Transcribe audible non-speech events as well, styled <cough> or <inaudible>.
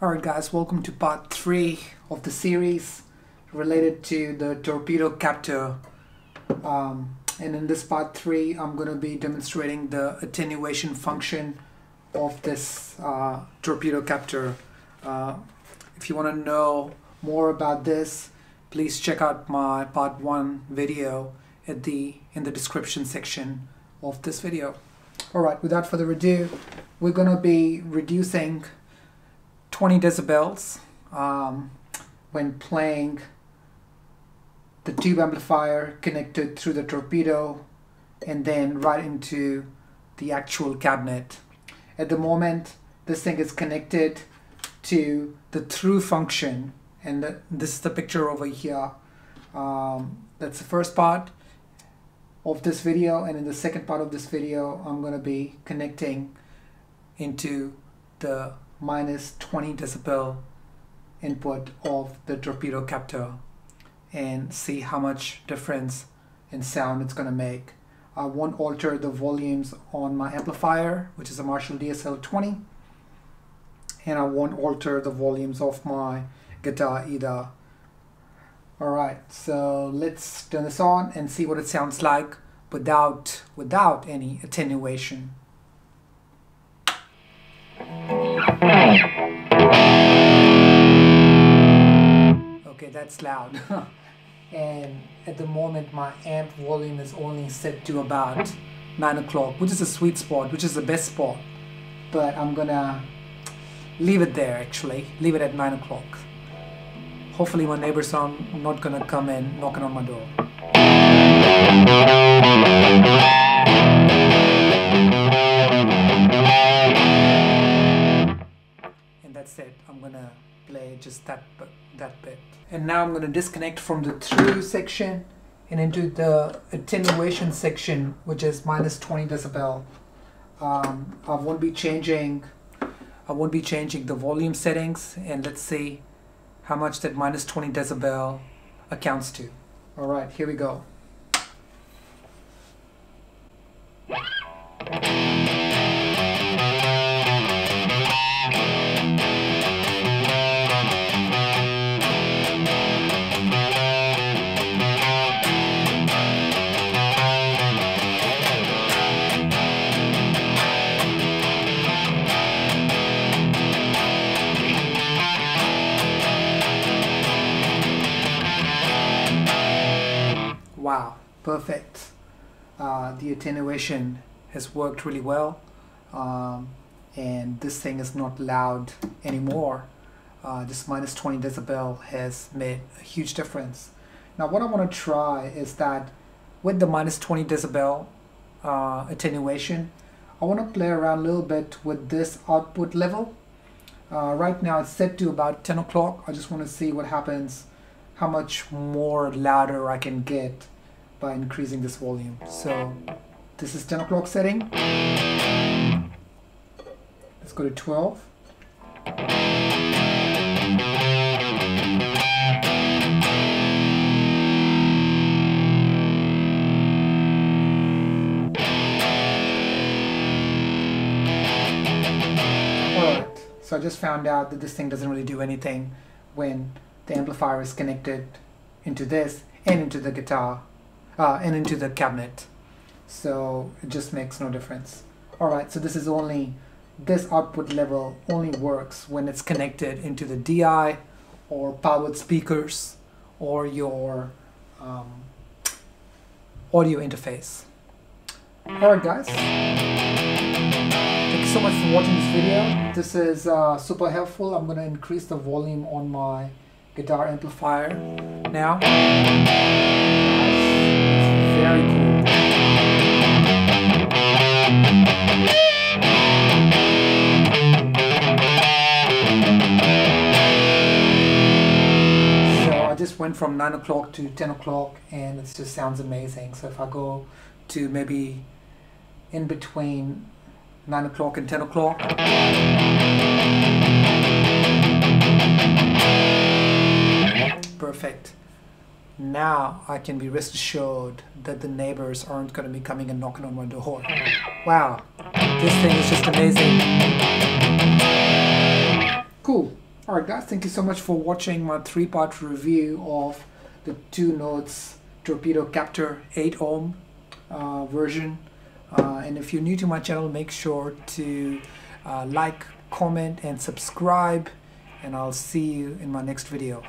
Alright guys, welcome to part 3 of the series related to the torpedo captor. Um, and in this part 3 I'm going to be demonstrating the attenuation function of this uh, torpedo captor. Uh, if you want to know more about this, please check out my part 1 video at the in the description section of this video. Alright, without further ado, we're going to be reducing 20 decibels um, when playing the tube amplifier connected through the torpedo and then right into the actual cabinet. At the moment this thing is connected to the through function and the, this is the picture over here. Um, that's the first part of this video and in the second part of this video I'm going to be connecting into the minus 20 decibel input of the torpedo captor and see how much difference in sound it's going to make. I won't alter the volumes on my amplifier which is a Marshall DSL 20 and I won't alter the volumes of my guitar either. Alright, so let's turn this on and see what it sounds like without without any attenuation. Okay, that's loud. <laughs> and at the moment my amp volume is only set to about 9 o'clock, which is a sweet spot, which is the best spot. But I'm gonna leave it there actually, leave it at 9 o'clock. Hopefully my neighbors are not gonna come in knocking on my door. That that bit. And now I'm gonna disconnect from the through section and into the attenuation section, which is minus 20 decibel. Um, I won't be changing. I won't be changing the volume settings, and let's see how much that minus 20 decibel accounts to. All right, here we go. Perfect. Uh, the attenuation has worked really well um, and this thing is not loud anymore. Uh, this minus 20 decibel has made a huge difference. Now what I want to try is that with the minus 20 decibel uh, attenuation, I want to play around a little bit with this output level. Uh, right now it's set to about 10 o'clock. I just want to see what happens, how much more louder I can get by increasing this volume. So this is 10 o'clock setting. Let's go to 12. Alright, so I just found out that this thing doesn't really do anything when the amplifier is connected into this and into the guitar uh, and into the cabinet. So it just makes no difference. Alright so this is only this output level only works when it's connected into the DI or powered speakers or your um, audio interface. Alright guys. Thank you so much for watching this video. This is uh, super helpful. I'm gonna increase the volume on my guitar amplifier now just went from 9 o'clock to 10 o'clock and it just sounds amazing. So if I go to maybe in between 9 o'clock and 10 o'clock, perfect now I can be rest assured that the neighbors aren't going to be coming and knocking on my door. Wow, this thing is just amazing. Cool. Alright guys, thank you so much for watching my three-part review of the two notes torpedo captor 8 ohm uh, version uh, and if you're new to my channel make sure to uh, like comment and subscribe and I'll see you in my next video